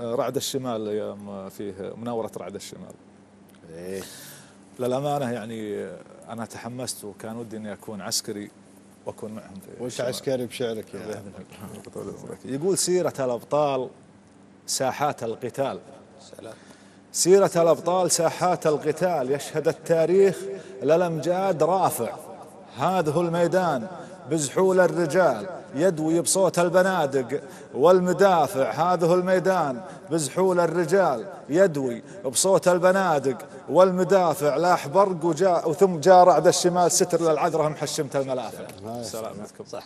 رعد الشمال يوم فيه مناورة رعد الشمال. إيه. للأمانة يعني أنا تحمست وكان ودي إني أكون عسكري وأكون معهم في وش الشمال. عسكري بشعرك يا الله. يقول سيرة الأبطال ساحات القتال. سلام. سيرة الأبطال ساحات القتال. يشهد التاريخ للأمجاد رافع. هذا هو الميدان بزحول الرجال. يدوي بصوت البنادق والمدافع. هذا هو الميدان بزحول الرجال. يدوي بصوت البنادق والمدافع. لاح برق وجاء وثم جاء رعد الشمال. ستر للعذرة محشمة الملافع. سلامتكم صح